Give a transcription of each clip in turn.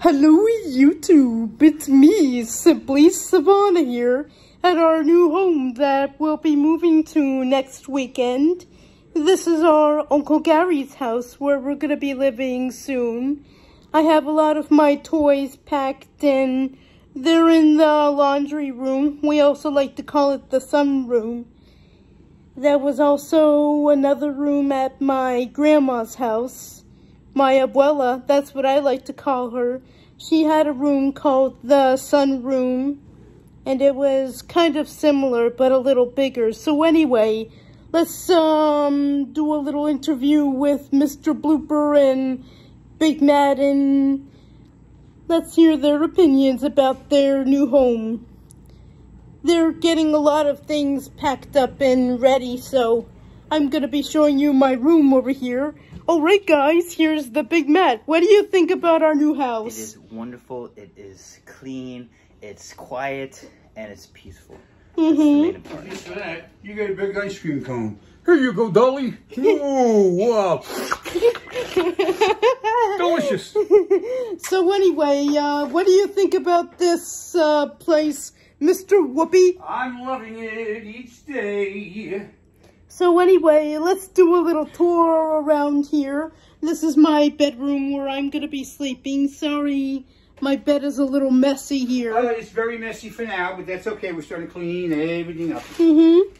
Hello YouTube, it's me, Simply Savannah here, at our new home that we'll be moving to next weekend. This is our Uncle Gary's house where we're gonna be living soon. I have a lot of my toys packed in. They're in the laundry room. We also like to call it the sun room. There was also another room at my grandma's house my abuela, that's what I like to call her, she had a room called the sun room, and it was kind of similar, but a little bigger. So anyway, let's um, do a little interview with Mr. Blooper and Big Matt, and let's hear their opinions about their new home. They're getting a lot of things packed up and ready, so I'm going to be showing you my room over here. Alright guys, here's the Big Matt. What do you think about our new house? It is wonderful, it is clean, it's quiet, and it's peaceful. Mm -hmm. for that, you get a big ice cream cone. Here you go, Dolly. oh, wow. Delicious. So anyway, uh, what do you think about this uh, place, Mr. Whoopi? I'm loving it each day. So anyway, let's do a little tour around here. This is my bedroom where I'm going to be sleeping. Sorry, my bed is a little messy here. Uh, it's very messy for now, but that's okay. We're starting to clean everything up. Mm-hmm.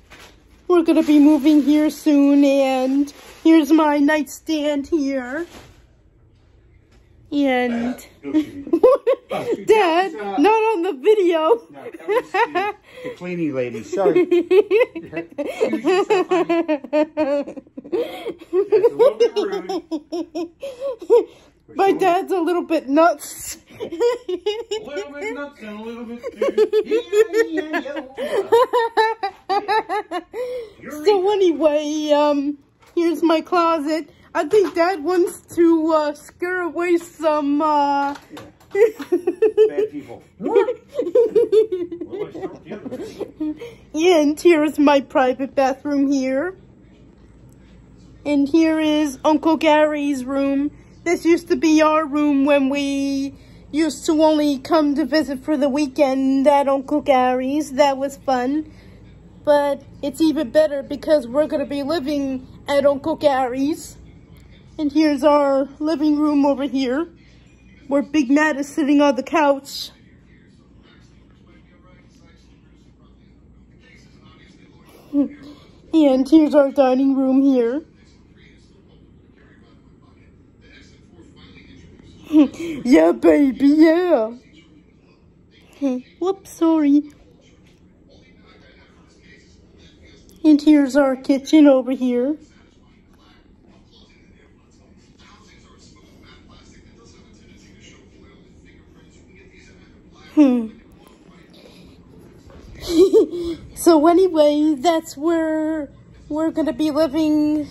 We're going to be moving here soon, and here's my nightstand here. And Dad, uh, not on the video. No, the, the, cleaning lady. Sorry. My dad's a little bit nuts. a little bit nuts and a little bit. so anyway, um, here's my closet. I think Dad wants to uh, scare away some uh, bad people. and here's my private bathroom here. And here is Uncle Gary's room. This used to be our room when we used to only come to visit for the weekend at Uncle Gary's. That was fun. But it's even better because we're going to be living at Uncle Gary's. And here's our living room over here, where Big Matt is sitting on the couch. and here's our dining room here. yeah, baby, yeah. Whoops, sorry. And here's our kitchen over here. Hmm. so anyway, that's where we're gonna be living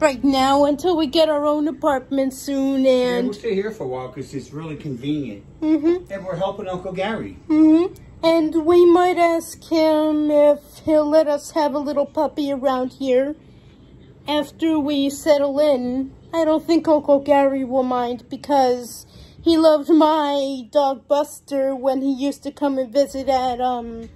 right now until we get our own apartment soon. And yeah, we'll stay here for a while because it's really convenient. Mm -hmm. And we're helping Uncle Gary. Mm -hmm. And we might ask him if he'll let us have a little puppy around here after we settle in. I don't think Uncle Gary will mind because he loved my dog Buster when he used to come and visit at um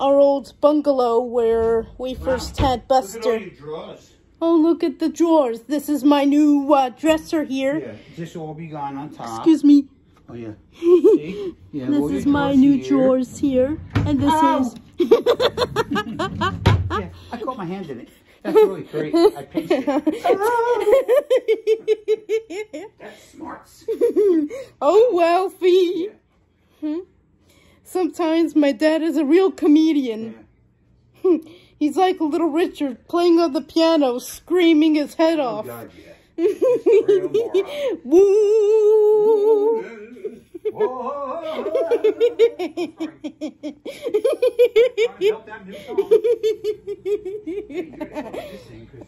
our old bungalow where we wow. first had Buster. Look oh, look at the drawers. This is my new uh, dresser here. Yeah, this will be gone on top. Excuse me. Oh, yeah. See? Yeah, this is my new here. drawers here. And this Ow. is... yeah, my hand in it. That's really great. I pasted it. That's smarts. oh, well, Fee. Yeah. Hmm? Sometimes my dad is a real comedian. Yeah. He's like little Richard playing on the piano, screaming his head oh, off. God, yeah. Woo!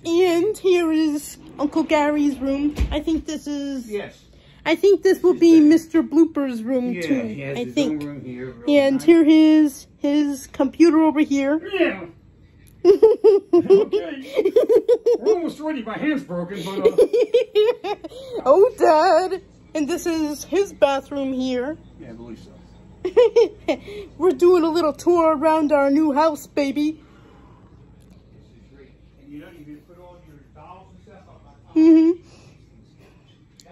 and here is Uncle Gary's room. I think this is. Yes. I think this will be Mr. Blooper's room yeah, too. He has I think. Here, and nice. here his his computer over here. Yeah. okay. We're almost ready. My hand's broken, but. Uh... oh, Dad. And this is his bathroom here. Yeah, I believe so. We're doing a little tour around our new house, baby. And you know, you can put all your dolls and stuff up on top.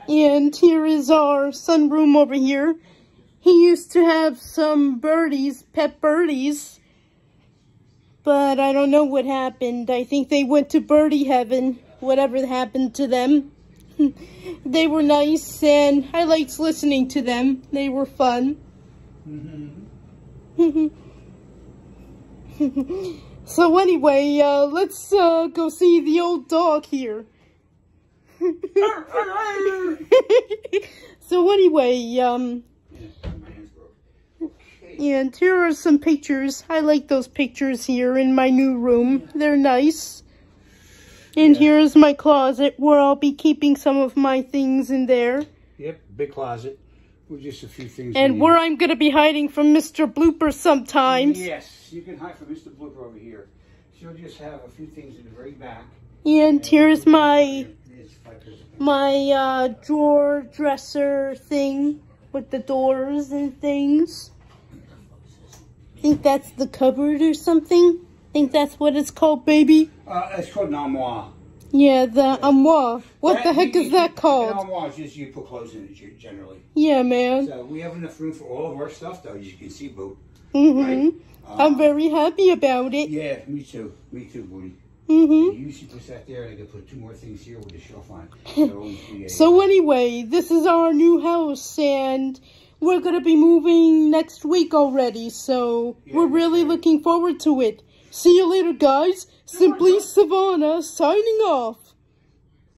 hmm And here is our sunroom over here. He used to have some birdies, pet birdies. But I don't know what happened. I think they went to birdie heaven, whatever happened to them. they were nice and I liked listening to them. They were fun. so anyway, uh, let's uh, go see the old dog here. so anyway, um, My hands broke. Okay. and here are some pictures. I like those pictures here in my new room. They're nice. And Yeah. here's my closet where I'll be keeping some of my things in there. Yep, big closet with just a few things. And where. I'm gonna be hiding from Mr. Blooper sometimes. Yes, you can hide from Mr. Blooper over here. She'll just have a few things in the very back. And here's my It's like this. My uh, drawer dresser thing with the doors and things. I think that's the cupboard or something. I think that's what it's called, baby. Uh, it's called an armoire. Yeah, the armoire. What That- the heck you- is that called? An armoire is just you put clothes in it generally. Yeah, man. So we have enough room for all of our stuff, though. As you can see, Boo. hmm Right? I'm very happy about it. Yeah, me too. Me too, Booty. Hmm You put that there, and I could put two more things here with a shelf on. So, it'll always be a- So anyway, this is our new house and we're gonna be moving next week already, so Yeah, we're really looking forward to it. See you later guys. Simply Savannah signing off.